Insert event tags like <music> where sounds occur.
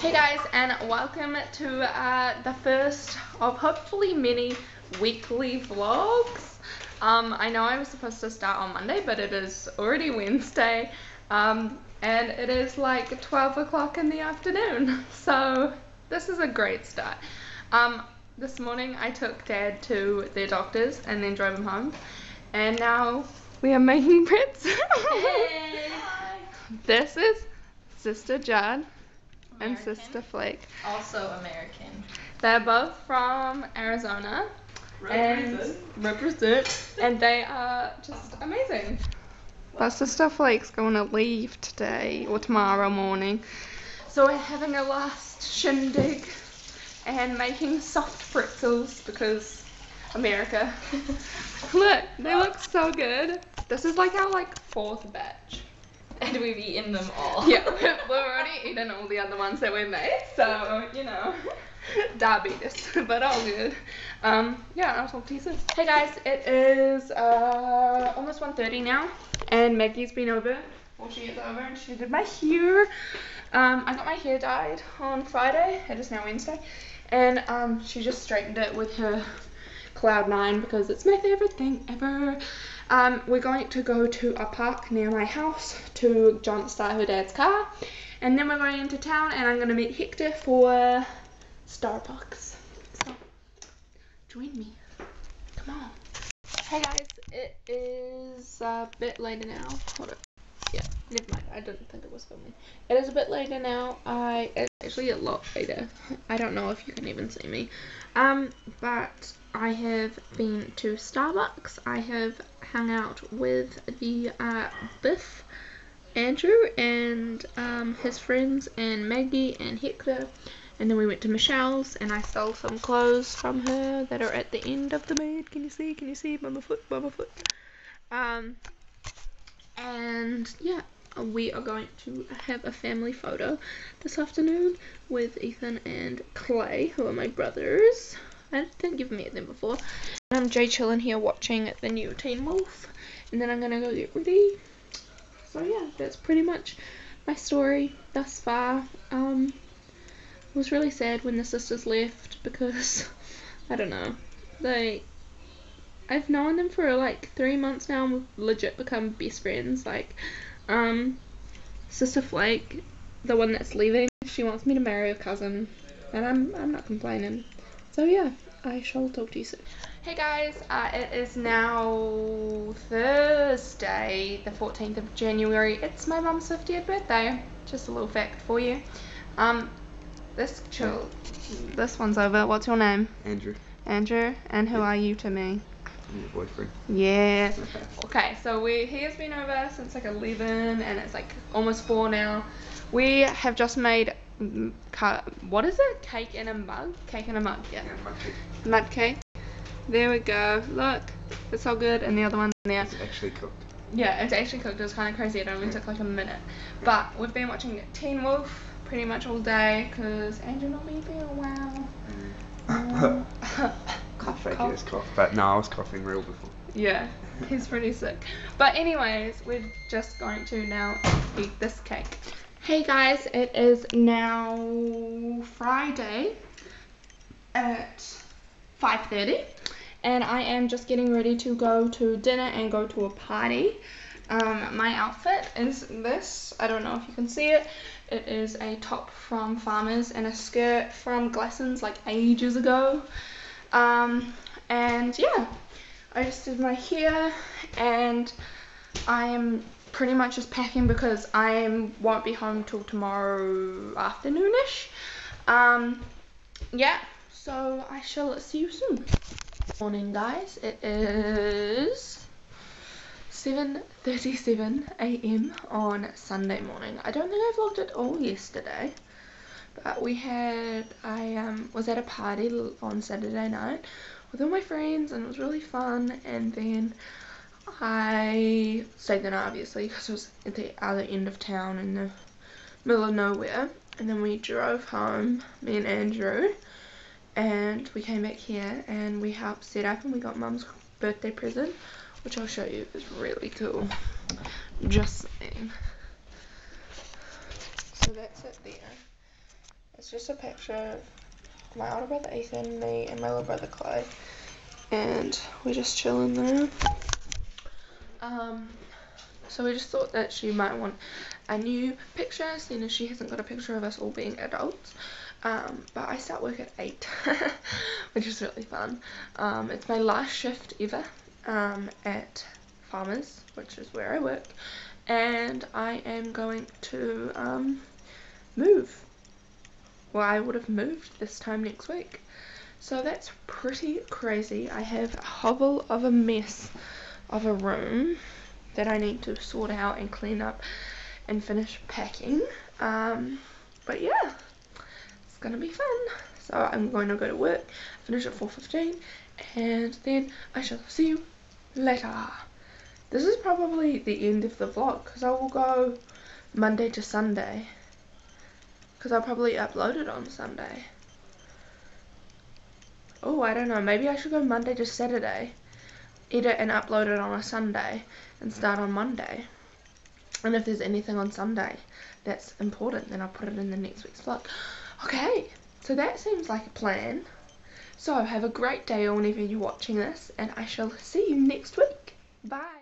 Hey guys and welcome to uh, the first of hopefully many weekly vlogs. Um, I know I was supposed to start on Monday but it is already <laughs> Wednesday um, and it is like 12 o'clock in the afternoon <laughs> so this is a great start. Um, this morning I took dad to their doctors and then drove him home and now we are making <laughs> pretzels. Hey. this is Sister Judd and American. Sister Flake. Also American. They're both from Arizona. And represent. And they are just amazing. But Sister Flake's going to leave today or tomorrow morning. So we're having a last shindig and making soft pretzels because America. <laughs> look, they look so good. This is like our like fourth batch. And we've eaten them all. Yeah, <laughs> we've already eaten all the other ones that we made, so you know, <laughs> diabetes, <laughs> but all good. Um, yeah, I'll talk to you soon. Hey guys, it is uh almost 1.30 now, and Maggie's been over. Well, she is over, and she did my hair. Um, I got my hair dyed on Friday. It is now Wednesday, and um, she just straightened it with her Cloud Nine because it's my favorite thing ever. Um, we're going to go to a park near my house to jump start her dad's car, and then we're going into town, and I'm going to meet Hector for Starbucks. So join me. Come on. Hey guys, it is a bit later now. Hold up. Yeah, never mind. I didn't think it was filming. It is a bit later now. I actually a lot later. I don't know if you can even see me. Um, but I have been to Starbucks. I have hung out with the uh, Biff, Andrew, and um, his friends, and Maggie and Hector. And then we went to Michelle's, and I stole some clothes from her that are at the end of the bed. Can you see? Can you see? Mama foot, mama foot. Um, and yeah, we are going to have a family photo this afternoon with Ethan and Clay, who are my brothers. I think you've met them before. And I'm Jay chilling here watching the new Teen Wolf, and then I'm gonna go get ready. So yeah, that's pretty much my story thus far. Um, was really sad when the sisters left because <laughs> I don't know, they. I've known them for like three months now and we've legit become best friends. Like, um, Sister Flake, the one that's leaving, she wants me to marry her cousin, and I'm I'm not complaining. So yeah, I shall talk to you soon. Hey guys, uh, it is now Thursday, the 14th of January. It's my mum's 50th birthday. Just a little fact for you. Um, this chill, this one's over. What's your name? Andrew, Andrew. And who are you to me? I'm your boyfriend. Yeah. <laughs> Okay, so we he has been over since like 11 and it's like almost 4 now. We have just made mm, what is it? Cake in a mug? Cake in a mug, yeah. Yeah, my cake Mud cake. There we go. Look, it's all good and the other one's in there. is actually cooked. Yeah, it's actually cooked. It was kind of crazy. It only took like a minute. But we've been watching Teen Wolf pretty much all day because Andrew not been for a while. <laughs> <laughs> Cough, Fake cough. is cough, but no, I was coughing real before. Yeah, <laughs> he's pretty sick. But anyways, we're just going to now eat this cake. Hey guys, it is now Friday at 5:30 and I am just getting ready to go to dinner and go to a party. Um, my outfit is this. I don't know if you can see it. It is a top from Farmers and a skirt from Glassons like ages ago. Um, and yeah, I just did my hair and I am pretty much just packing because I won't be home till tomorrow afternoonish. Um, yeah, so I shall see you soon. Morning, guys. It is 7:37 a.m. on Sunday morning. I don't think I vlogged at all yesterday, but we had I um was at a party on Saturday night with all my friends and it was really fun. And then I stayed the night obviously because it was at the other end of town in the middle of nowhere. And then we drove home, me and Andrew, and we came back here and we helped set up and we got mum's birthday present, which I'll show you is really cool. Just saying. So that's it there. It's just a picture of my older brother Ethan, me, and my little brother Clay, and we're just chilling there. Um, so we just thought that she might want a new picture, seeing as she hasn't got a picture of us all being adults. Um, but I start work at 8, <laughs> which is really fun. Um, it's my last shift ever um, at Farmers, which is where I work, and I am going to um, move. Well, I would have moved this time next week. So that's pretty crazy. I have a hovel of a mess of a room that I need to sort out and clean up and finish packing. Um, but yeah, it's gonna be fun. So I'm going to go to work, finish at 4.15, and then I shall see you later. This is probably the end of the vlog, because I will go Monday to Sunday. Because I'll probably upload it on Sunday. Oh, I don't know. Maybe I should go Monday to Saturday. Edit and upload it on a Sunday and start on Monday. And if there's anything on Sunday that's important, then I'll put it in the next week's vlog. Okay, so that seems like a plan. So have a great day or whenever you're watching this, and I shall see you next week. Bye.